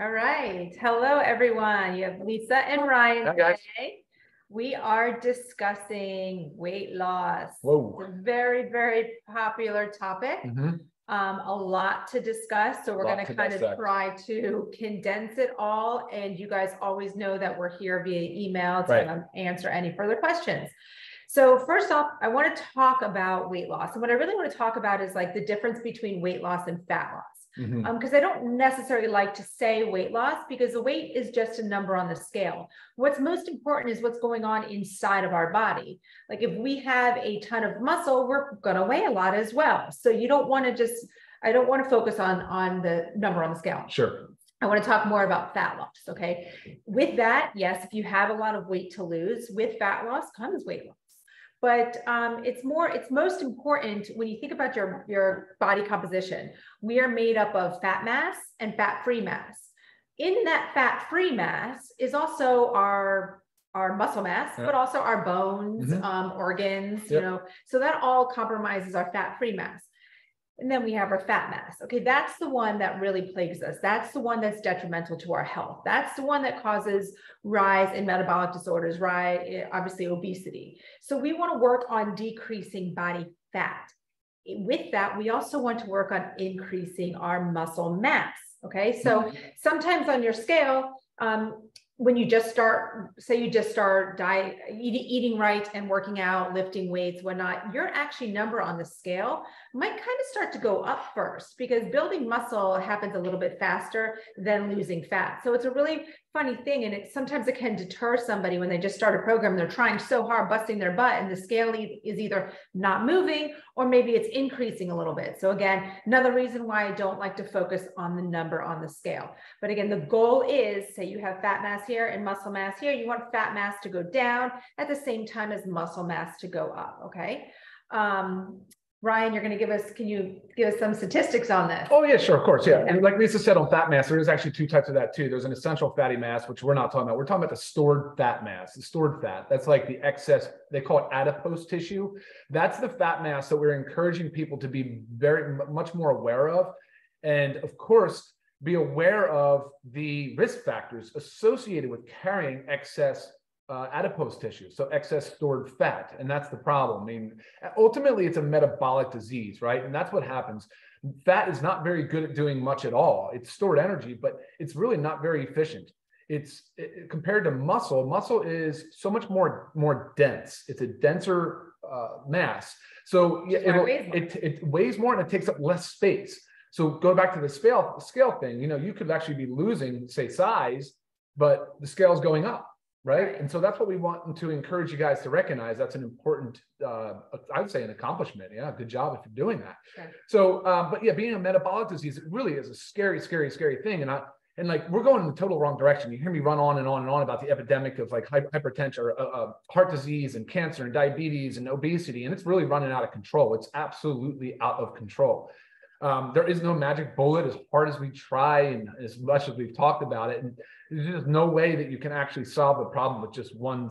All right. Hello, everyone. You have Lisa and Ryan Hi, guys. today. We are discussing weight loss. Whoa. It's a very, very popular topic. Mhm. Um, a lot to discuss. So we're going to kind of try to condense it all. And you guys always know that we're here via email to Right. um, answer any further questions. So first off, I want to talk about weight loss. And what I really want to talk about is like the difference between weight loss and fat loss. Mhm. Um, because I don't necessarily like to say weight loss because the weight is just a number on the scale. What's most important is what's going on inside of our body. Like if we have a ton of muscle, we're going to weigh a lot as well. So you don't want to just, I don't want to focus on on the number on the scale. Sure. I want to talk more about fat loss. Okay. With that, yes, if you have a lot of weight to lose, with fat loss comes weight loss. But um, it's more, it's most important when you think about your, your body composition. We are made up of fat mass and fat free mass. In that fat free mass is also our our muscle mass, Yeah. but also our bones, Mhm. um, organs, you know, so that all compromises our fat free mass. And then we have our fat mass. Okay, that's the one that really plagues us. That's the one that's detrimental to our health. That's the one that causes rise in metabolic disorders, rise, obviously obesity. So we want to work on decreasing body fat. With that, we also want to work on increasing our muscle mass. Okay, so sometimes on your scale, um, when you just start, say you just start diet, eating, right and working out, lifting weights, whatnot, your actually number on the scale might kind of start to go up first because building muscle happens a little bit faster than losing fat. So it's a really funny thing. And it sometimes it can deter somebody when they just start a program, they're trying so hard, busting their butt, and the scale is either not moving or maybe it's increasing a little bit. So again, another reason why I don't like to focus on the number on the scale. But again, the goal is say you have fat mass here and muscle mass here, you want fat mass to go down at the same time as muscle mass to go up. Okay. Um, Ryan, you're going to give us, can you give us some statistics on this? Oh, yeah, sure, of course. Yeah. And like Lisa said on fat mass, there is actually two types of that too. There's an essential fatty mass, which we're not talking about. We're talking about the stored fat mass, the stored fat. That's like the excess, they call it adipose tissue. That's the fat mass that we're encouraging people to be very much more aware of. And of course, be aware of the risk factors associated with carrying excess uh, adipose tissue, so excess stored fat. And that's the problem. I mean, ultimately, it's a metabolic disease, right? And that's what happens. Fat is not very good at doing much at all. It's stored energy, but it's really not very efficient. It's it- compared to muscle. Muscle is so much more more dense. It's a denser uh, mass. So yeah, it it'll- weighs more. it, it weighs more and it takes up less space. So go back to the scale scale thing. You know, you could actually be losing, say, size, but the scale's going up, right? And so that's what we want to encourage you guys to recognize. That's an important, uh, I would say, an accomplishment. Yeah, good job if you're doing that. Sure. So, um, but yeah, being a metabolic disease, it really is a scary, scary, scary thing. And I, and like we're going in the total wrong direction. You hear me run on and on and on about the epidemic of like hypertension or uh, uh, heart disease and cancer and diabetes and obesity, and it's really running out of control. It's absolutely out of control. Um, there is no magic bullet as hard as we try and as much as we've talked about it. And there's just no way that you can actually solve the problem with just one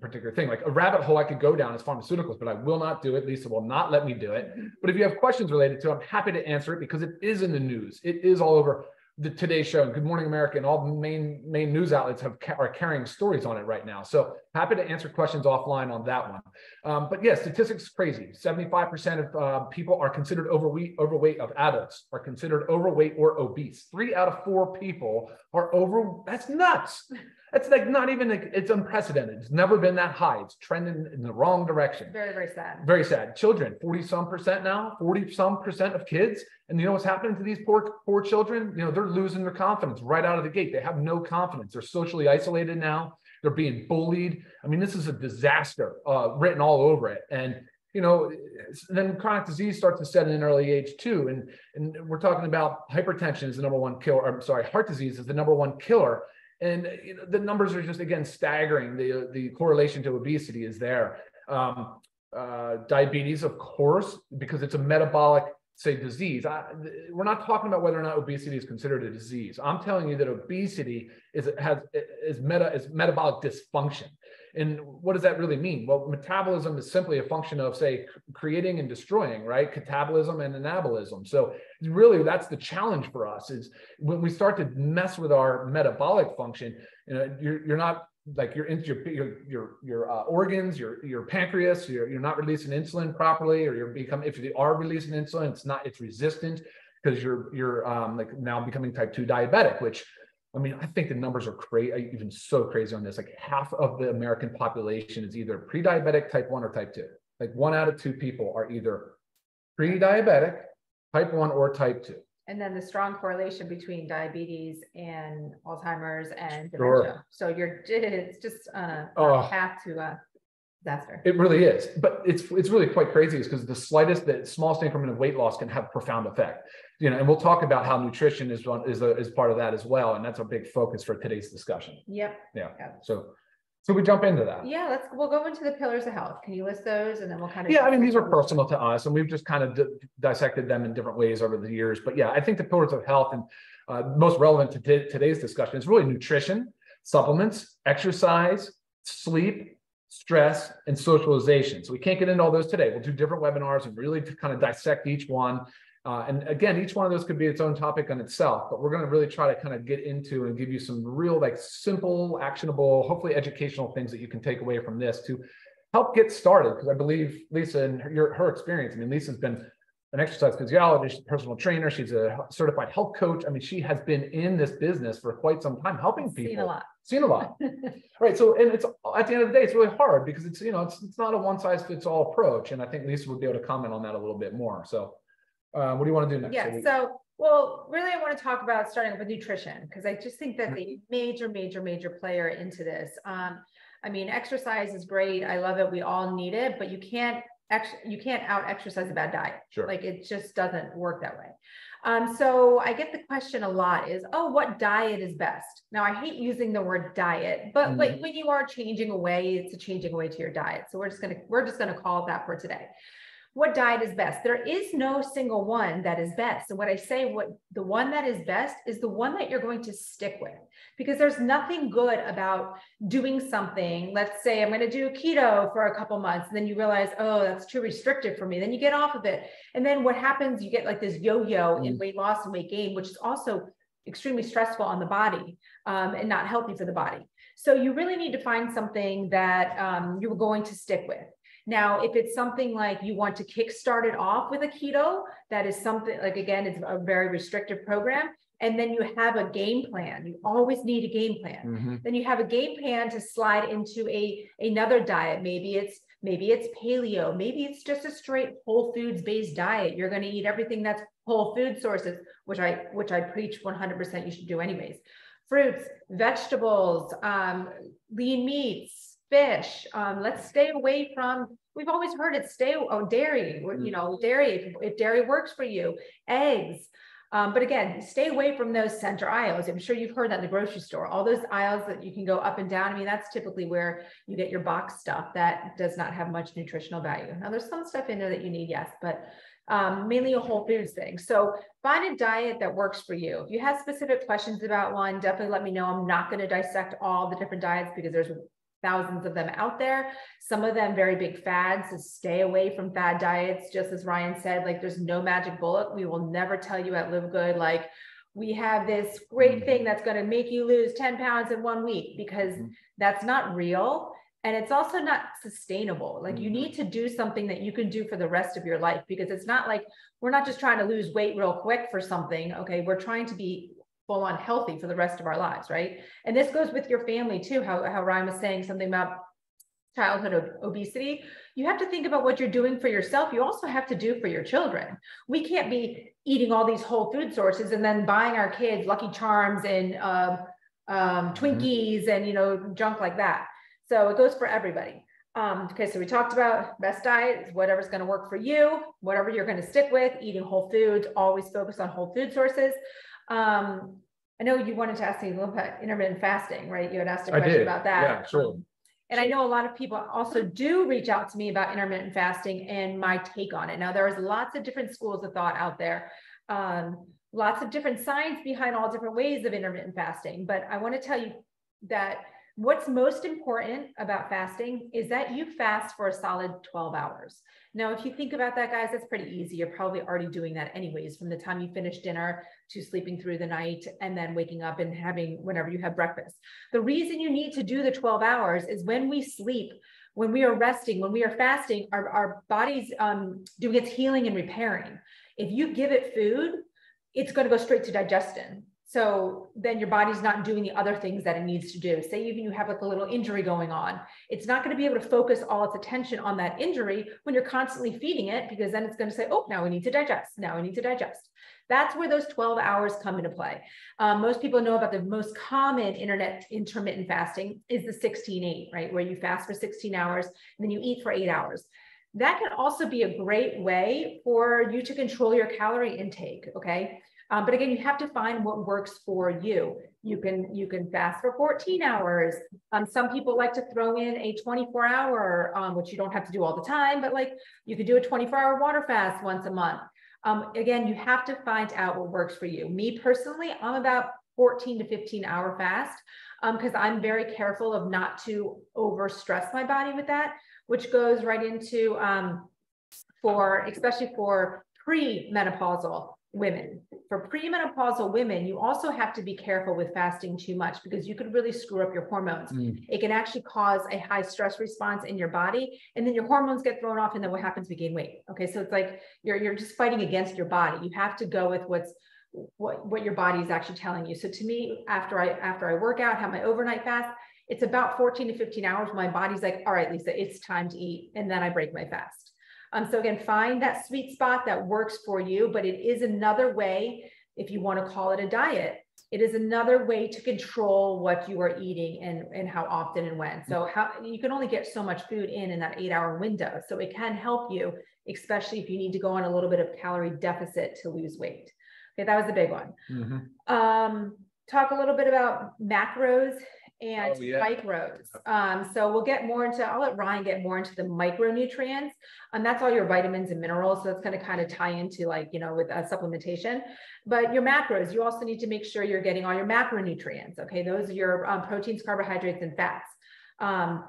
particular thing. Like a rabbit hole I could go down is pharmaceuticals, but I will not do it. Lisa will not let me do it. But if you have questions related to it, I'm happy to answer it because it is in the news. It is all over the Today Show and Good Morning America and all the main main news outlets have are carrying stories on it right now. So happy to answer questions offline on that one. Um, but yeah, statistics is crazy. 75% of uh, people are considered overweight, overweight of adults are considered overweight or obese. Three out of four people are over. That's nuts. That's like not even, it's unprecedented. It's never been that high. It's trending in the wrong direction. Very, very sad. Very sad. Children, 40 some percent now, 40 some percent of kids. And you know what's happening to these poor, poor children? You know, they're losing their confidence right out of the gate. They have no confidence. They're socially isolated now. They're being bullied. I mean, this is a disaster uh, written all over it. And, you know, then chronic disease starts to set in an early age too. And, and we're talking about hypertension is the number one killer. I'm sorry, heart disease is the number one killer. And you know, the numbers are just, again, staggering. The, the correlation to obesity is there. Um, uh, diabetes, of course, because it's a metabolic, say, disease. I, we're not talking about whether or not obesity is considered a disease. I'm telling you that obesity is has is meta is metabolic dysfunction. And what does that really mean? Well, metabolism is simply a function of, say, creating and destroying, right? Catabolism and anabolism. So really, that's the challenge for us is when we start to mess with our metabolic function, you know, you're, you're not like your your your, your uh, organs, your your pancreas, you're, you're not releasing insulin properly, or you're become if you are releasing insulin, it's not it's resistant because you're you're um, like now becoming type two diabetic, which I mean, I think the numbers are crazy, even so crazy on this. Like half of the American population is either pre-diabetic type one or type two. Like one out of two people are either pre-diabetic, type one, or type two. And then the strong correlation between diabetes and Alzheimer's and Sure. dementia. So you're, it's just uh, Oh. a path to a disaster. It really is, but it's it's really quite crazy, is because the slightest, the smallest increment of weight loss can have profound effect. You know, and we'll talk about how nutrition is one is a, is part of that as well, and that's a big focus for today's discussion. Yep. Yeah. Yeah. So, so we jump into that. Yeah, let's, we'll go into the pillars of health. Can you list those and then we'll kind of. Yeah, I mean, these are personal to us, and we've just kind of di- dissected them in different ways over the years. But yeah, I think the pillars of health and uh, most relevant to t- today's discussion is really nutrition, supplements, exercise, sleep, stress, and socialization. So we can't get into all those today. We'll do different webinars and really kind of dissect each one. Uh, and again, each one of those could be its own topic on itself, but we're going to really try to kind of get into and give you some real, like simple, actionable, hopefully educational things that you can take away from this to help get started. Because I believe Lisa and her, your, her experience, I mean, Lisa's been an exercise physiologist, personal trainer. She's a certified health coach. I mean, she has been in this business for quite some time, helping people. Seen a lot. Seen a lot. right. So, and it's at the end of the day, it's really hard because it's, you know, it's, it's not a one size fits all approach. And I think Lisa would be able to comment on that a little bit more. So, uh, what do you want to do next? Yeah, we- so, well, really, I want to talk about starting with nutrition, because I just think that's Mm-hmm. a major, major, major player into this. Um, I mean, exercise is great. I love it. We all need it, but you can't ex, you can't out exercise a bad diet. Sure. Like it just doesn't work that way. Um, so I get the question a lot is, oh, what diet is best? Now I hate using the word diet, but Mm-hmm. like when you are changing away, it's a changing away to your diet. So we're just gonna, we're just gonna call it that for today what diet is best? There is no single one that is best. And what i say what the one that is best is the one that you're going to stick with. Because there's nothing good about doing something. Let's say i'm going to do keto for a couple months and then you realize oh that's too restrictive for me. Then you get off of it. And then what happens you get like this yo-yo in weight loss and weight gain which is also extremely stressful on the body um, and not healthy for the body. So you really need to find something that um, you're going to stick with now, if it's something like you want to kickstart it off with a keto, that is something like, again, it's a very restrictive program. And then you have a game plan. You always need a game plan. Mhm. Then you have a game plan to slide into a another diet. Maybe it's maybe it's paleo. Maybe it's just a straight whole foods based diet. You're going to eat everything that's whole food sources, which I which I preach 100% you should do anyways. Fruits, vegetables, um, lean meats, fish. Um, let's stay away from. We've always heard it. Stay oh dairy. You know dairy. If, if dairy works for you, eggs. Um, but again, stay away from those center aisles. I'm sure you've heard that in the grocery store. All those aisles that you can go up and down. I mean, that's typically where you get your box stuff that does not have much nutritional value. Now, there's some stuff in there that you need, yes, but um, mainly a whole foods thing. So find a diet that works for you. If you have specific questions about one, definitely let me know. I'm not going to dissect all the different diets because there's thousands of them out there. Some of them very big fads. So stay away from fad diets. Just as Ryan said, like there's no magic bullet. We will never tell you at Live Good, like we have this great thing that's going to make you lose 10 pounds in one week because Mhm. that's not real. And it's also not sustainable. Like you Mhm. need to do something that you can do for the rest of your life because it's not like we're not just trying to lose weight real quick for something. Okay. We're trying to be full on healthy for the rest of our lives. Right. And this goes with your family too. How, how Ryan was saying something about childhood ob- obesity. You have to think about what you're doing for yourself. You also have to do for your children. We can't be eating all these whole food sources and then buying our kids Lucky Charms and um, um, Twinkies and, you know, junk like that. So it goes for everybody. Um, okay, so we talked about best diet is whatever's going to work for you, whatever you're going to stick with, eating whole foods, always focus on whole food sources. Um, I know you wanted to ask me a little bit intermittent fasting, right? You had asked a question did. about that. Yeah, sure. And I know a lot of people also do reach out to me about intermittent fasting and my take on it. Now, there is lots of different schools of thought out there. Um, lots of different science behind all different ways of intermittent fasting. But I want to tell you that What's most important about fasting is that you fast for a solid 12 hours. Now, if you think about that, guys, that's pretty easy. You're probably already doing that anyways, from the time you finish dinner to sleeping through the night and then waking up and having whenever you have breakfast. The reason you need to do the 12 hours is when we sleep, when we are resting, when we are fasting, our, our body's um, doing its healing and repairing. If you give it food, it's going to go straight to digestion. So then your body's not doing the other things that it needs to do. Say even you have like a little injury going on, it's not going to be able to focus all its attention on that injury when you're constantly feeding it, because then it's going to say, oh, now we need to digest. Now we need to digest. That's where those 12 hours come into play. Um, most people know about the most common internet intermittent fasting is the 16-8, right? Where you fast for 16 hours and then you eat for eight hours. That can also be a great way for you to control your calorie intake, okay? Um, but again, you have to find what works for you. You can you can fast for 14 hours. Um, some people like to throw in a 24 hour, um, which you don't have to do all the time, but like you could do a 24 hour water fast once a month. Um, again, you have to find out what works for you. Me personally, I'm about 14 to 15 hour fast because um, I'm very careful of not to over stress my body with that, which goes right into um, for especially for pre-menopausal women. For premenopausal women, you also have to be careful with fasting too much because you could really screw up your hormones. Mm. It can actually cause a high stress response in your body, and then your hormones get thrown off, and then what happens? We gain weight. Okay, so it's like you're you're just fighting against your body. You have to go with what's what what your body is actually telling you. So to me, after I after I work out, have my overnight fast, it's about 14 to 15 hours. My body's like, all right, Lisa, it's time to eat, and then I break my fast. Um, so again, find that sweet spot that works for you, but it is another way, if you want to call it a diet, it is another way to control what you are eating and, and how often and when. So how you can only get so much food in in that eight hour window. So it can help you, especially if you need to go on a little bit of calorie deficit to lose weight. Okay, that was the big one. Mm-hmm. Um, talk a little bit about macros and oh, yeah. micros. Um, so we'll get more into, I'll let Ryan get more into the micronutrients. And that's all your vitamins and minerals. So it's going to kind of tie into like, you know, with a supplementation. But your macros, you also need to make sure you're getting all your macronutrients. Okay. Those are your um, proteins, carbohydrates, and fats. Um,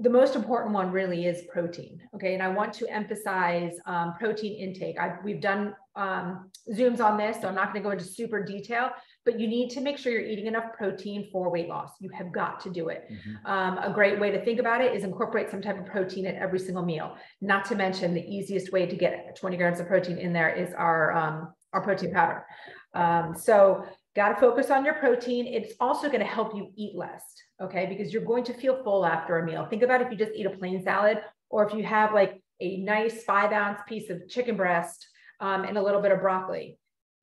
the most important one really is protein. Okay. And I want to emphasize um, protein intake. I've, we've done um, Zooms on this, so I'm not going to go into super detail, but you need to make sure you're eating enough protein for weight loss. You have got to do it. Mm-hmm. Um, a great way to think about it is incorporate some type of protein at every single meal. Not to mention the easiest way to get 20 grams of protein in there is our, um, our protein powder. Um, so got to focus on your protein. It's also going to help you eat less okay? Because you're going to feel full after a meal. Think about if you just eat a plain salad or if you have like a nice five ounce piece of chicken breast um, and a little bit of broccoli.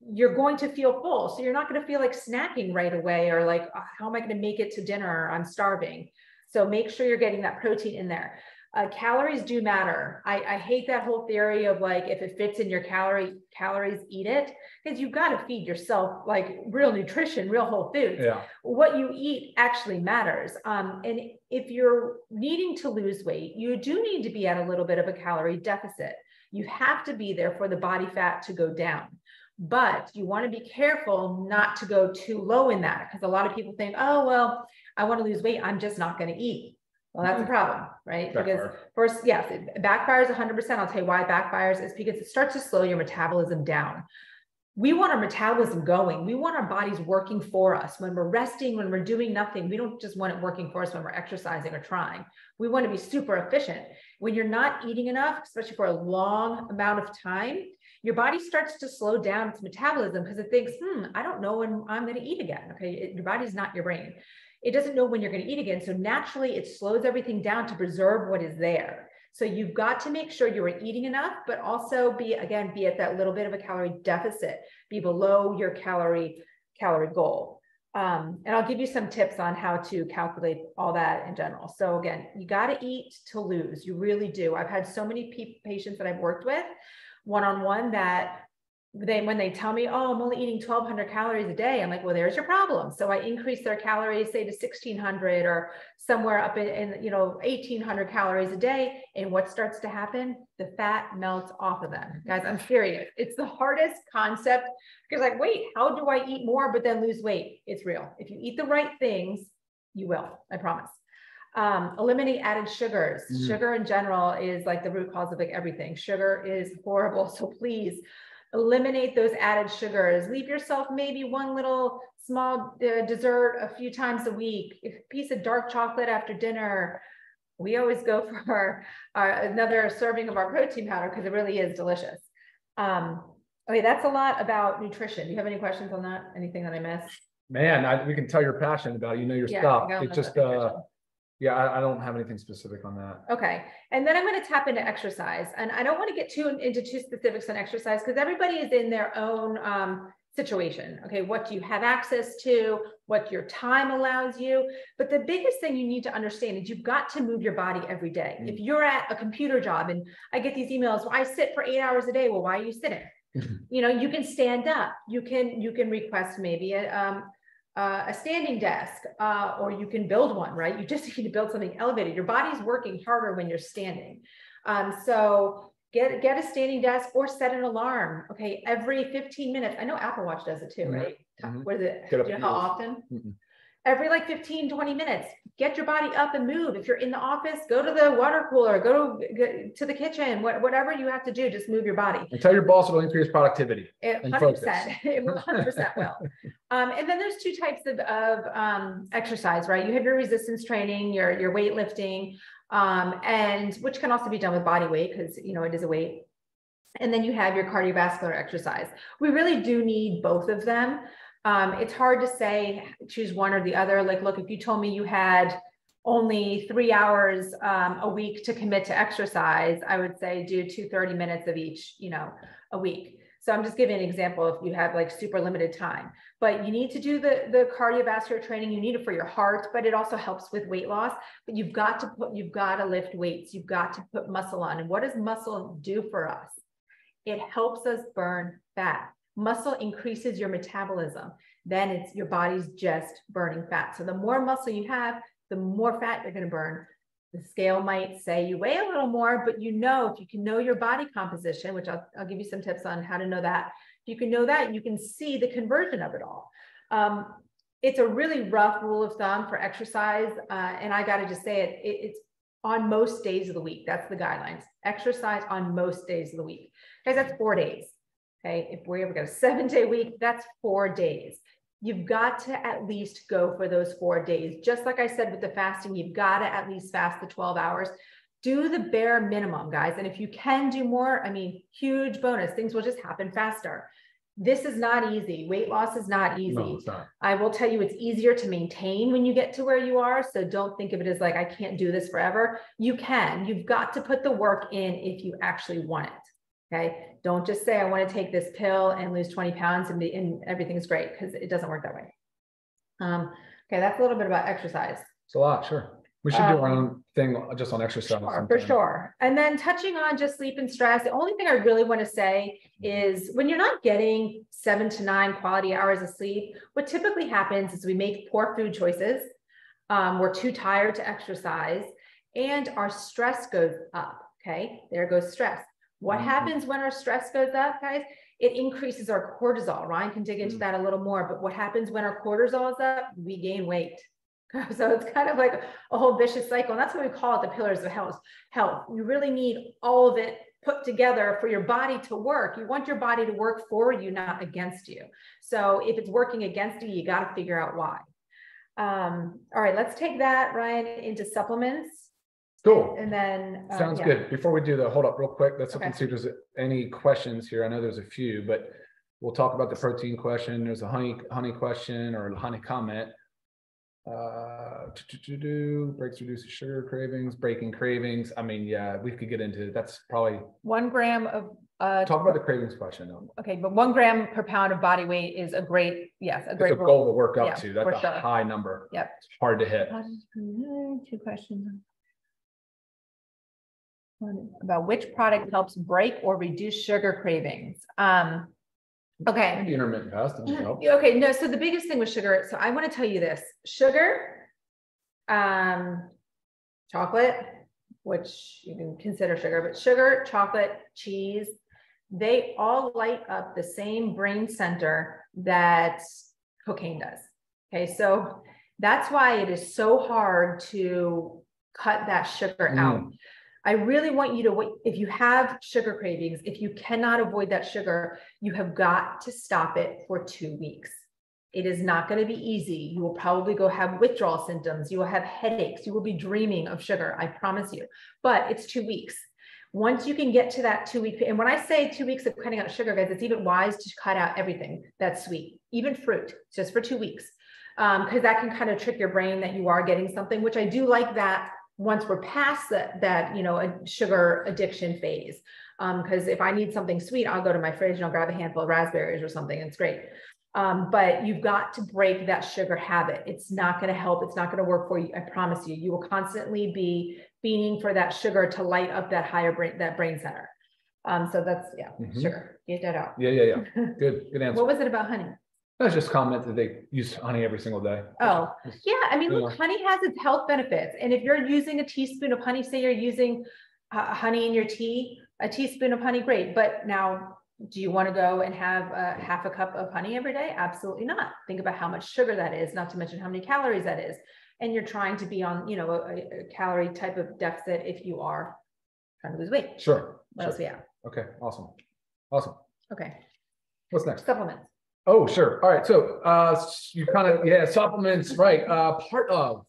You're going to feel full. So you're not going to feel like snacking right away or like, oh, how am I going to make it to dinner? I'm starving. So make sure you're getting that protein in there uh, calories do matter. I, I, hate that whole theory of like if it fits in your calorie calories, eat it because you've got to feed yourself like real nutrition, real whole foods. Yeah. What you eat actually matters. Um, and if you're needing to lose weight, you do need to be at a little bit of a calorie deficit. You have to be there for the body fat to go down. But you want to be careful not to go too low in that because a lot of people think, oh, well, I want to lose weight. I'm just not going to eat well, that's a mm-hmm. problem, right? Backfire. Because first, yes, it backfires 100%. I'll tell you why it backfires is because it starts to slow your metabolism down. We want our metabolism going. We want our bodies working for us. When we're resting, when we're doing nothing, we don't just want it working for us when we're exercising or trying. We want to be super efficient. When you're not eating enough, especially for a long amount of time, your body starts to slow down its metabolism because it thinks, hmm, I don't know when I'm going to eat again. Okay. Your body's not your brain it doesn't know when you're going to eat again. So naturally, it slows everything down to preserve what is there. So you've got to make sure you're eating enough, but also be again be at that little bit of a calorie deficit, be below your calorie calorie goal. Um, and I'll give you some tips on how to calculate all that in general. So again, you got to eat to lose. You really do. I've had so many pe- patients that I've worked with one-on-one that they when they tell me, oh, I'm only eating 1,200 calories a day, I'm like, well, there's your problem. So I increase their calories, say to 1,600 or somewhere up in, in, you know 1,800 calories a day, and what starts to happen? The fat melts off of them, guys. I'm serious. It's the hardest concept because like, wait, how do I eat more but then lose weight? It's real. If you eat the right things, You will, I promise. Um, eliminate added sugars. Mhm. Sugar in general is like the root cause of like everything. Sugar is horrible. So please eliminate those added sugars. Leave yourself maybe one little small uh, dessert a few times a week, a piece of dark chocolate after dinner. We always go for our, our another serving of our protein powder because it really is delicious. Um, okay, that's a lot about nutrition. Do you have any questions on that? Anything that I missed? Man, I, we can tell you're passionate about, it. you know your Yeah, stuff. go It just, uh, nutrition. Yeah, I, I don't have anything specific on that. Okay, and then I'm going to tap into exercise, and I don't want to get too into too specifics on exercise because everybody is in their own um, situation. Okay, what do you have access to? What your time allows you? But the biggest thing you need to understand is you've got to move your body every day. Mm. If you're at a computer job, and I get these emails, well, I sit for eight hours a day. Well, why are you sitting? You know, you can stand up. You can you can request maybe a um, uh, a standing desk, uh, or you can build one, right? You just need to build something elevated. Your body's working harder when you're standing. Um, so get, get a standing desk or set an alarm. Okay. Every 15 minutes. I know Apple Watch does it too, Mhm. right? Mhm. What is it? Get Do you know how often? Mm-mm. Every like 15, 20 minutes, get your body up and move. If you're in the office, go to the water cooler, go to, go to the kitchen, wha- whatever you have to do, just move your body. And tell your boss it'll increase productivity. It And hundred focus. percent, it will hundred percent will. Um, and then there's two types of, of, um, exercise, right? You have your resistance training, your, your weightlifting, um, and which can also be done with body weight because, you know, it is a weight. And then you have your cardiovascular exercise. We really do need both of them. Um, it's hard to say, choose one or the other. Like, look, if you told me you had only three hours, um, a week to commit to exercise, I would say do two 30 minutes of each, you know, a week. So I'm just giving an example if you have like super limited time, but you need to do the, the cardiovascular training. You need it for your heart, but it also helps with weight loss. But you've got to put, you've got to lift weights. You've got to put muscle on. And what does muscle do for us? It helps us burn fat. Muscle increases your metabolism. Then it's your body's just burning fat. So the more muscle you have, the more fat you're going to burn. The scale might say you weigh a little more, but you know, if you can know your body composition, which I'll, I'll give you some tips on how to know that. If you can know that, you can see the conversion of it all. Um, it's a really rough rule of thumb for exercise. Uh, and I got to just say it, it, it's on most days of the week. That's the guidelines. Exercise on most days of the week. Guys, that's four days. Okay. If we ever got a seven day week, that's four days you've got to at least go for those four days. Just like I said with the fasting, you've got to at least fast the 12 hours. Do the bare minimum, guys. And if you can do more, I mean, huge bonus. Things will just happen faster. This is not easy. Weight loss is not easy. No, not. I will tell you it's easier to maintain when you get to where you are. So don't think of it as like, I can't do this forever. You can. You've got to put the work in if you actually want it. Okay. Don't just say, I want to take this pill and lose 20 pounds and, be, and everything's great because it doesn't work that way. Um, okay. That's a little bit about exercise. It's a lot, sure. We should do our Um, own thing just on exercise. Sure, for sure. And then touching on just sleep and stress, the only thing I really want to say is when you're not getting seven to nine quality hours of sleep, what typically happens is we make poor food choices. Um, we're too tired to exercise and our stress goes up. Okay, there goes stress. What Mhm. happens when our stress goes up, guys? It increases our cortisol. Ryan can dig into Mm. that a little more, but what happens when our cortisol is up? We gain weight. So it's kind of like a whole vicious cycle. And that's what we call it the pillars of health. Health. You really need all of it put together for your body to work. You want your body to work for you, not against you. So if it's working against you, you got to figure out why. Um, all right, let's take that, Ryan, into supplements. Cool. And then uh, Sounds yeah. good. Before we do that, hold up real quick. Let's look and Okay. see if there's any questions here. I know there's a few, but we'll talk about the protein question. There's a honey, honey question or a honey comment. Uh, to, to, do breaks reduces sugar cravings, breaking cravings. I mean, yeah, we could get into, that's probably, One gram of uh, talk about the cravings question. though. okay, but one gram per pound of body weight is a great, yes, a It's great a rule. goal to work Yeah, up to. That's a sure. high number. Yep. It's hard to hit. Two questions. About which product helps break or reduce sugar cravings? Um, okay. Maybe intermittent fasting help. Okay, no, so the biggest thing with sugar, so I want to tell you this, sugar, um, chocolate, which you can consider sugar, but sugar, chocolate, cheese, they all light up the same brain center that cocaine does. Okay, so That's why it is so hard to cut that sugar Mm. out. I really want you to wait. If you have sugar cravings, if you cannot avoid that sugar, you have got to stop it for two weeks. It is not going to be easy. You will probably go have withdrawal symptoms. You will have headaches. You will be dreaming of sugar. I promise you. But it's two weeks. Once you can get to that two week, and when I say two weeks of cutting out sugar, guys, it's even wise to cut out everything that's sweet, even fruit, just for two weeks. Um, because that can kind of trick your brain that you are getting something, which I do like that once we're past that, that you know, a sugar addiction phase. Because if I need something sweet, I'll go to my fridge and I'll grab a handful of raspberries or something. It's great. Um, but you've got to break that sugar habit. It's not going to help. It's not going to work for you. I promise you. You will constantly be fiending for that sugar to light up that higher brain, that brain center. Um, so that's yeah, Mhm. sugar. Get that out. Yeah, yeah, yeah. Good, good answer. what was it about honey? That's just comment that they use honey every single day. Oh, yeah. I mean, look, honey has its health benefits. And if you're using a teaspoon of honey, say you're using uh, honey in your tea, a teaspoon of honey, great. But now, do you want to go and have a half a cup of honey every day? Absolutely not. Think about how much sugar that is, not to mention how many calories that is. And you're trying to be on, you know, a, a- calorie type of deficit if you are trying to lose weight. Sure. What else sure. we have? Okay, awesome. Awesome. Okay, What's next? supplements. Oh, sure. All right. So uh you kind of, yeah, supplements, right? Uh part of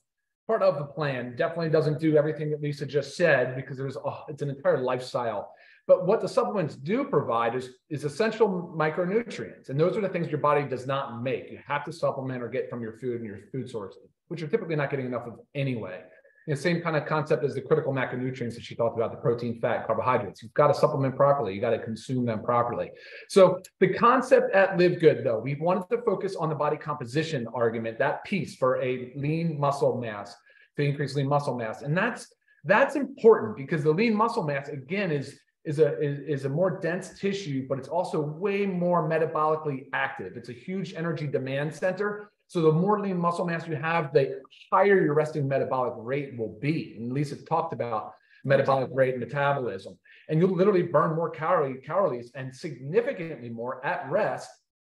part of the plan definitely doesn't do everything that Lisa just said because there's oh, it's an entire lifestyle. But what the supplements do provide is is essential micronutrients. And those are the things your body does not make. You have to supplement or get from your food and your food sources, which you're typically not getting enough of anyway. The same kind of concept as the critical macronutrients that she talked about, the protein, fat, carbohydrates. You've got to supplement properly. You got to consume them properly. So the concept at Live Good, though, we wanted to focus on the body composition argument, that piece for a lean muscle mass, to increase lean muscle mass. And that's that's important because the lean muscle mass, again, is is a is, is a more dense tissue, but it's also way more metabolically active. It's a huge energy demand center. So the more lean muscle mass you have, the higher your resting metabolic rate will be. And Lisa talked about metabolic rate and metabolism. And you'll literally burn more calorie, calories and significantly more at rest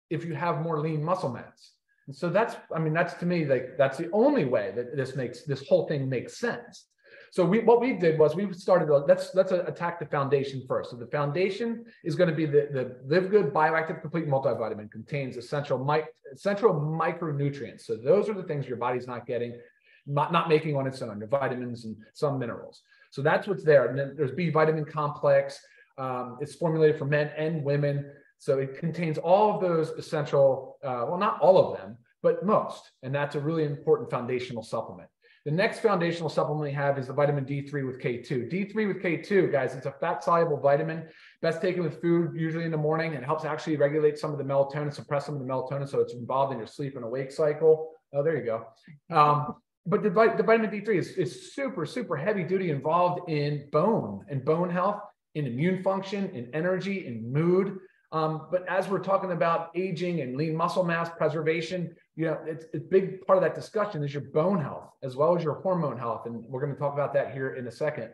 if you have more lean muscle mass. And so that's, I mean, that's to me, like, that's the only way that this makes, this whole thing makes sense. So we, what we did was we started, let's, let's attack the foundation first. So the foundation is going to be the, the Live Good Bioactive Complete Multivitamin contains essential, mi- essential micronutrients. So those are the things your body's not getting, not, not making on its own, the vitamins and some minerals. So that's what's there. And then there's B vitamin complex. Um, it's formulated for men and women. So it contains all of those essential, uh, well, not all of them, but most. And that's a really important foundational supplement. The next foundational supplement we have is the vitamin D3 with K2. D3 with K2, guys, it's a fat soluble vitamin, best taken with food, usually in the morning, and helps actually regulate some of the melatonin, suppress some of the melatonin. So it's involved in your sleep and awake cycle. Oh, there you go. Um, but the, the vitamin D3 is, is super, super heavy duty involved in bone and bone health, in immune function, in energy, in mood. Um, but as we're talking about aging and lean muscle mass preservation, you know, it's a big part of that discussion is your bone health as well as your hormone health. And we're going to talk about that here in a second.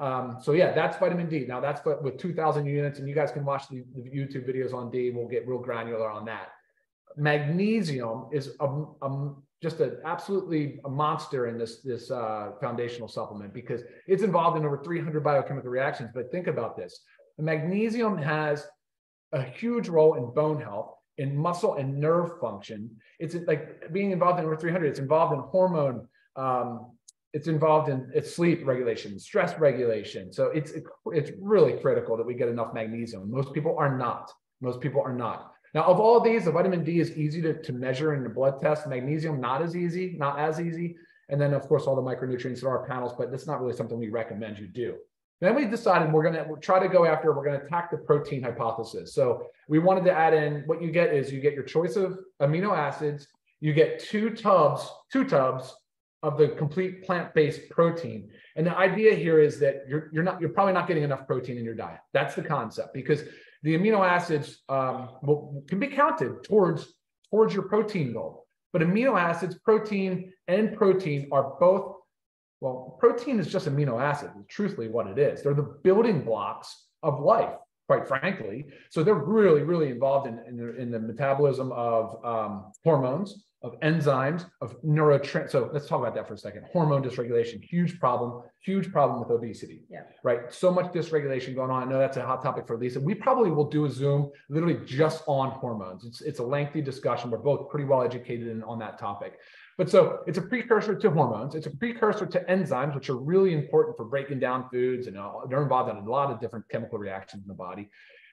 Um, so yeah, that's vitamin D. Now that's what- with 2000 units and you guys can watch the, the YouTube videos on D. We'll get real granular on that. Magnesium is a, a- just an absolutely a monster in this, this uh, foundational supplement because it's involved in over 300 biochemical reactions. But think about this. Magnesium has a huge role in bone health, in muscle and nerve function. It's like being involved in over 300, it's involved in hormone, um, it's involved in its sleep regulation, stress regulation. So it's it's really critical that we get enough magnesium. Most people are not. Most people are not. Now, of all these, the vitamin D is easy to, to measure in the blood test. Magnesium, not as easy, not as easy. And then, of course, all the micronutrients in our panels, but that's not really something we recommend you do. Then we decided we're going to try to go after, we're going to attack the protein hypothesis. So we wanted to add in what you get is you get your choice of amino acids, you get two tubs, two tubs of the complete plant-based protein. And the idea here is that you're, you're not, you're probably not getting enough protein in your diet. That's the concept because the amino acids um, will, can be counted towards, towards your protein goal. But amino acids, protein and protein are both well, protein is just amino acid, truthfully what it is. They're the building blocks of life. quite frankly. So they're really, really involved in, in, the, in the metabolism of um, hormones, of enzymes, of neurotrans. So let's talk about that for a second. Hormone dysregulation, huge problem, huge problem with obesity. Yeah. Right. So much dysregulation going on. I know that's a hot topic for Lisa. We probably will do a Zoom literally just on hormones. It's it's a lengthy discussion. We're both pretty well educated in, on that topic. But so it's a precursor to hormones. It's a precursor to enzymes, which are really important for breaking down foods, and uh, they're involved in a lot of different chemical reactions in the body.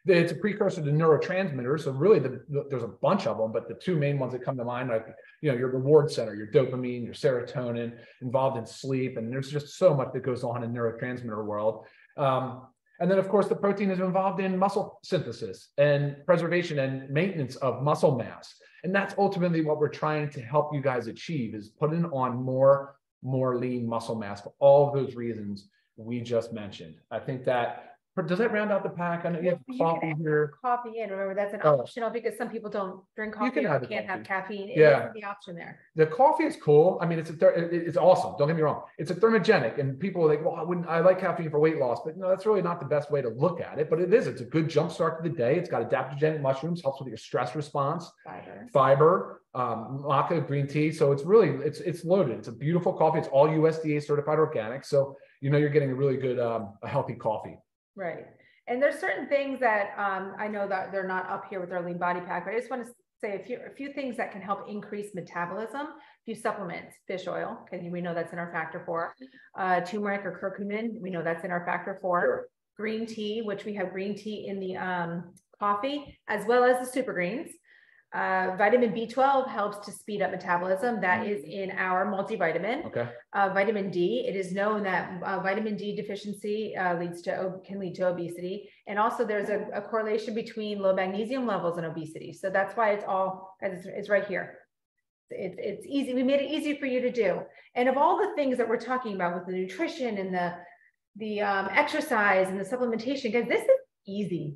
It's a precursor to neurotransmitters. So really, the, the, there's a bunch of them, but the two main ones that come to mind, like you know, your reward center, your dopamine, your serotonin, involved in sleep, and there's just so much that goes on in neurotransmitter world. Um, and then, of course, the protein is involved in muscle synthesis and preservation and maintenance of muscle mass. And that's ultimately what we're trying to help you guys achieve is putting on more, more lean muscle mass for all of those reasons we just mentioned. I think that does that round out the pack? I know you have You coffee here. Coffee in, remember, that's an Oh. optional because some people don't drink coffee. You coffee can have can't have caffeine. It Yeah. The option there. The coffee is cool. I mean, it's a ther- it's awesome. Don't get me wrong. It's a thermogenic, and people are like, "Well, I wouldn't. I like caffeine for weight loss," but no, that's really not the best way to look at it. But it is. It's a good jump start to the day. It's got adaptogenic mushrooms, helps with your stress response, Fiber. fiber, um, maca green tea. So it's really it's it's loaded. It's a beautiful coffee. It's all USDA certified organic. So you know you're getting a really good um, a healthy coffee. Right. And there's certain things that um, I know that they're not up here with our lean body pack, but I just want to say a few, a few things that can help increase metabolism. A few supplements, fish oil, because we know that's in our factor four. Uh, turmeric or curcumin, we know that's in our factor four. Green tea, which we have green tea in the um, coffee, as well as the super greens. Uh, vitamin B12 helps to speed up metabolism. That is in our multivitamin Okay. uh, vitamin D. It is known that uh, vitamin D deficiency uh, leads to can lead to obesity, and also there's a, a correlation between low magnesium levels and obesity. So that's why it's all it's, it's right here. It's it's easy. We made it easy for you to do. And of all the things that we're talking about with the nutrition and the the um, exercise and the supplementation, guys, this is easy.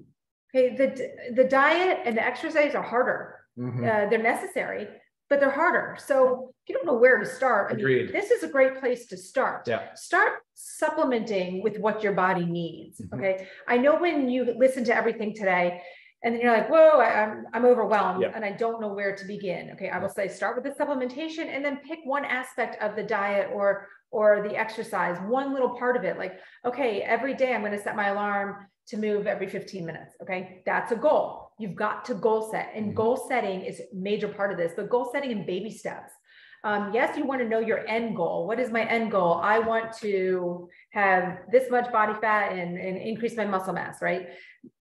Okay, the the diet and the exercise are harder Mhm. uh, they're necessary, but they're harder. So if you don't know where to start, I mean, this is a great place to start. Yeah. Start supplementing with what your body needs. Mhm. Okay. I know when you listen to everything today, and then you're like, whoa, I, am I'm overwhelmed Yeah. and I don't know where to begin. Okay. I will say start with the supplementation and then pick one aspect of the diet or or the exercise, one little part of it. Like, okay, every day I'm going to set my alarm to move every 15 minutes. Okay. That's a goal. You've got to goal set. And Mhm. goal setting is a major part of this, but goal setting in baby steps. Um, yes, you want to know your end goal. What is my end goal? I want to have this much body fat and, and increase my muscle mass, right?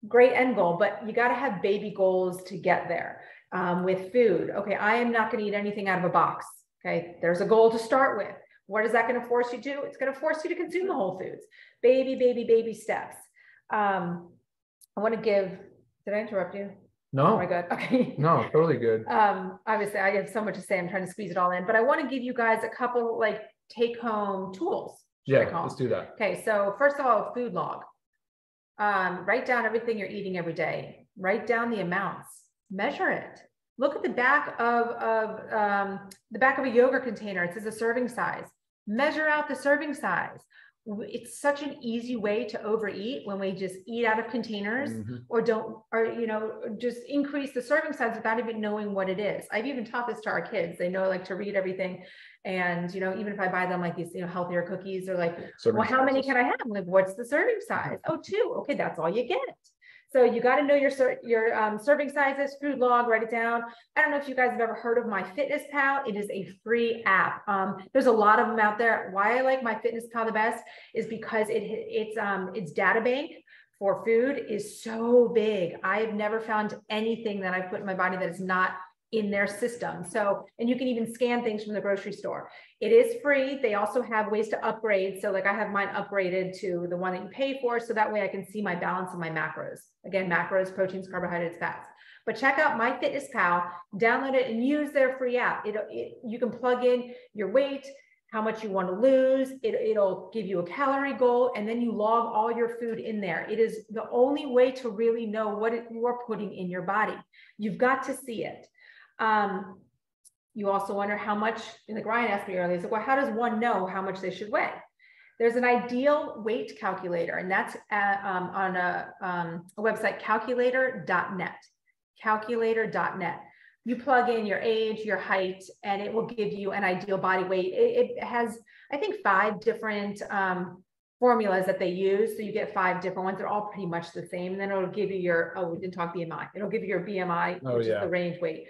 Great end goal, but you got to have baby goals to get there. Um, with food, okay, I am not going to eat anything out of a box. Okay, there's a goal to start with. What is that going to force you to do? It's going to force you to consume the whole foods. Baby, baby, baby steps. Um, I want to give, did I interrupt you? No. Oh my God. Okay. no, totally good. Um, obviously I have so much to say. I'm trying to squeeze it all in, but I want to give you guys a couple like take home tools. Yeah, let's do that. Okay, so first of all, food log. Um, write down everything you're eating every day. Write down the amounts. Measure it. Look at the back of, of um, the back of a yogurt container. It says a serving size. Measure out the serving size. It's such an easy way to overeat when we just eat out of containers Mhm. or don't, or, you know, just increase the serving size without even knowing what it is. I've even taught this to our kids. They know like to read everything. And, you know, even if I buy them like these, you know, healthier cookies, they're like, Serving well, how many can I have? I'm like, what's the serving size? Oh, two. Okay, that's all you get. So you got to know your your um, serving sizes, food log, write it down. I don't know if you guys have ever heard of My Fitness Pal. It is a free app. Um, there's a lot of them out there. Why I like My Fitness Pal the best is because it it's um its data bank for food is so big. I have never found anything that I put in my body that is not in their system. So, and you can even scan things from the grocery store. It is free. They also have ways to upgrade. So like I have mine upgraded to the one that you pay for. So that way I can see my balance of my macros. Again, macros, proteins, carbohydrates, fats. But check out MyFitnessPal, download it and use their free app. It, it, you can plug in your weight, how much you want to lose. It, it'll give you a calorie goal and then you log all your food in there. It is the only way to really know what it, you are putting in your body. You've got to see it. Um, you also wonder how much, like Ryan asked me earlier, he's like, well, how does one know how much they should weigh? There's an ideal weight calculator, and that's at, um, on a, um, a website, calculator.net. Calculator.net. You plug in your age, your height, and it will give you an ideal body weight. It, it has, I think, five different um, formulas that they use. So you get five different ones. They're all pretty much the same. And then it'll give you your, oh, we didn't talk BMI. It'll give you your BMI, Oh, which yeah. is the range weight.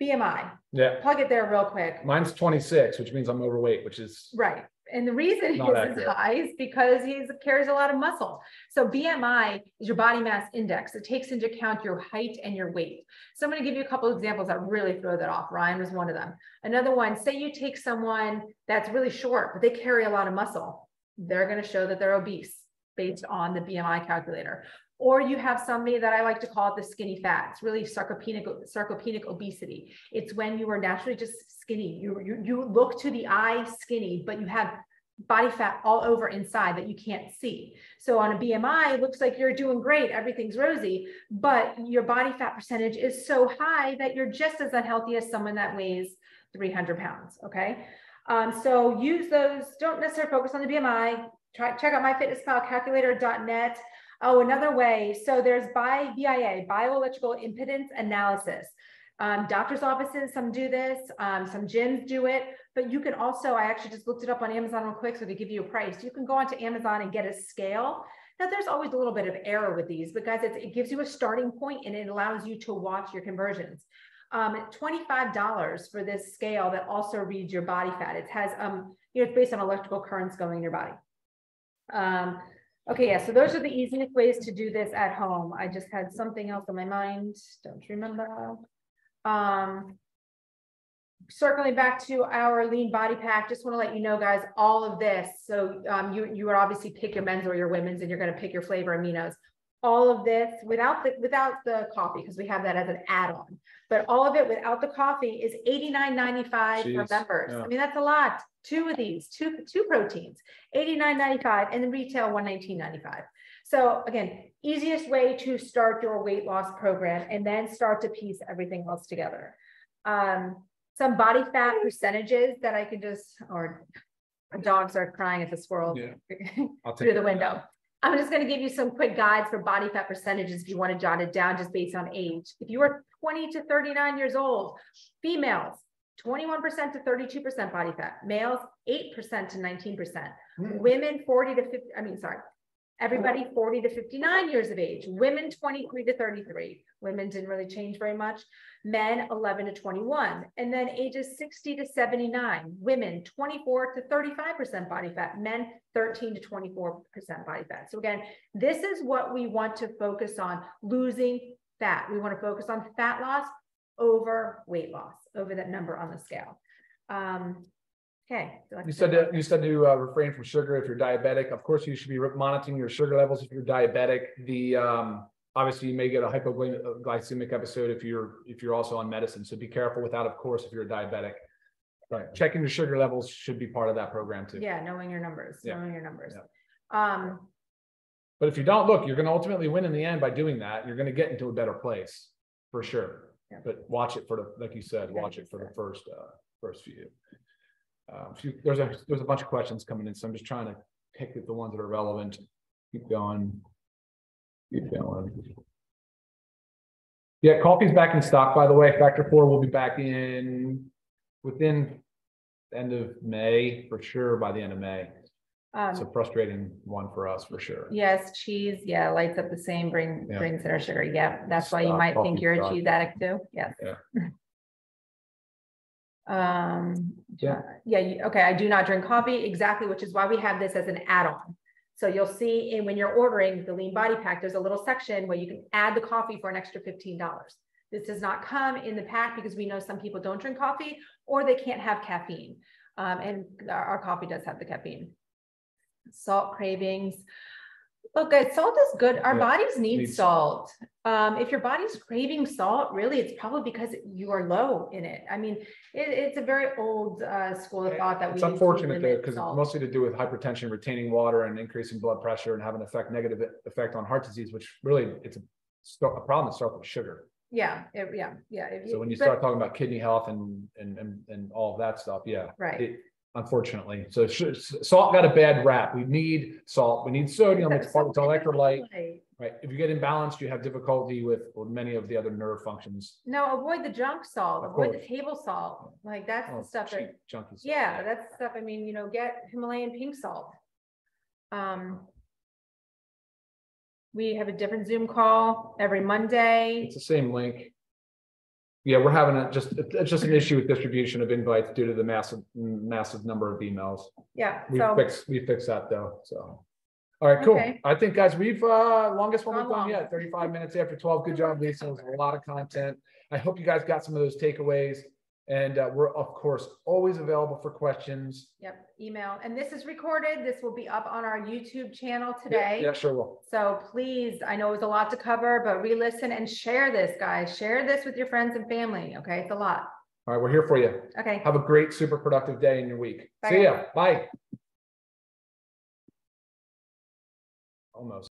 BMI, Yeah, plug it there real quick. mine's twenty-six, which means I'm overweight, which is, Right. And the reason his is high is because he carries a lot of muscle. So BMI is your body mass index. It takes into account your height and your weight. So I'm going to give you a couple examples that really throw that off. Ryan was one of them. Another one, say you take someone that's really short, but they carry a lot of muscle. They're going to show that they're obese based on the BMI calculator. Or you have somebody that I like to call the skinny fat. It's really sarcopenic, sarcopenic obesity. It's when you are naturally just skinny. You, you, you look to the eye skinny, but you have body fat all over inside that you can't see. So on a BMI, it looks like you're doing great, everything's rosy, but your body fat percentage is so high that you're just as unhealthy as someone that weighs 300 pounds. Okay. Um, so use those, don't necessarily focus on the BMI. Try, check out myfitnesspalcalculator.net. Oh, another way. So there's by BIA, bioelectrical impedance analysis. Um, doctor's offices, some do this, um, some gyms do it, but you can also, I actually just looked it up on Amazon real quick so they give you a price. You can go onto Amazon and get a scale. Now there's always a little bit of error with these because it's, it gives you a starting point and it allows you to watch your conversions. Um, $25 for this scale that also reads your body fat. It has, um, you know, it's based on electrical currents going in your body. Okay, yeah, so those are the easiest ways to do this at home. I just had something else on my mind, don't remember. Um, circling back to our lean body pack, just want to let you know, guys, all of this. So um, you you would obviously pick your men's or your women's, and you're going to pick your flavor aminos. All of this without the without the coffee because we have that as an add-on. But all of it without the coffee is $89.95 for members. yeah. I mean, that's a lot. Two of these, two two proteins, $89.95, and then retail $119.95. So again, easiest way to start your weight loss program and then start to piece everything else together. Um, some body fat percentages that I can just, or dogs are crying at the squirrel Yeah. Through the window. I'm just going to give you some quick guides for body fat percentages if you want to jot it down just based on age. If you are 20 to 39 years old, females, 21% to 32% body fat, males, 8% to 19%, hmm. women 40 to 50, I mean, sorry, everybody 40 to 59 years of age, women 23 to 33. Women didn't really change very much. Men 11 to 21, and then ages 60 to 79. Women 24 to 35% body fat, men 13 to 24% body fat. So again, this is what we want to focus on, losing fat. We want to focus on fat loss over weight loss, over that number on the scale. Um, okay. You said that, you said to uh, refrain from sugar if you're diabetic. Of course, you should be re- monitoring your sugar levels if you're diabetic. The, um, obviously you may get a hypoglycemic episode if you're, if you're also on medicine. So be careful with that, of course, if you're a diabetic. Right, checking your sugar levels should be part of that program too. Yeah, knowing your numbers, Yeah. knowing your numbers. Um, But if you don't, look, you're gonna ultimately win in the end by doing that. You're gonna get into a better place, for sure. Yeah. But watch it for the, like you said, Yeah, watch it for the first, uh, first few. Uh, few, there's a, there's a bunch of questions coming in, so I'm just trying to pick the ones that are relevant. Keep going. Keep going. Yeah, coffee's back in stock, by the way. Factor four will be back in within the end of May, for sure, by the end of May. It's a um, frustrating one for us, for sure. yes, cheese, yeah, lights up the same, bring, Yeah. brings in our sugar. Yeah, that's why you might think you're a cheese addict too. Yes. Yeah. Um, Yeah. yeah, you- okay, I do not drink coffee, exactly, which is why we have this as an add-on. So you'll see in when you're ordering the lean body pack, there's a little section where you can add the coffee for an extra fifteen dollars. This does not come in the pack because we know some people don't drink coffee or they can't have caffeine. Um, and our, our coffee does have the caffeine. Salt cravings. Look, guys, salt is good. Our Yeah, bodies need salt. Um, if your body's craving salt, really, it's probably because you are low in it. I mean, it, it's a very old uh, school of thought that we. It's unfortunate though, because it's mostly to do with hypertension, retaining water and increasing blood pressure and have an effect, negative effect on heart disease, which really it's a, a problem that starts with sugar. Yeah, it- yeah, yeah. if So when you but- start talking about kidney health and, and, and, and all of that stuff, yeah. Right. Unfortunately. So sh- salt got a bad rap. We need salt. We need sodium. It's part of electrolyte, right? If you get imbalanced, you have difficulty with with many of the other nerve functions. No, avoid the junk salt, Of avoid the table salt, like that's Oh, the stuff that, junky salt. yeah, that's stuff, I mean, you know, get Himalayan pink salt. Um. We have a different Zoom call every Monday. It's the same link. Yeah, we're having a just, it's just an issue with distribution of invites due to the massive, massive number of emails. Yeah, We so, fixed, we fixed that though, so. All right, cool. Okay. I think, guys, we've, uh, longest one we've done yet, thirty-five minutes after twelve. Good job, Lisa. It was a lot of content. I hope you guys got some of those takeaways. And, uh, we're of course always available for questions. yep, email, and this is recorded, this will be up on our YouTube channel Yeah, today. Yeah, sure will. So please, I know it was a lot to cover, but re-listen and share this, guys. Share this with your friends and family, okay? It's a lot. All right, we're here for you. Okay. Have a great, super productive day in your week. Bye. See ya. Bye. Almost.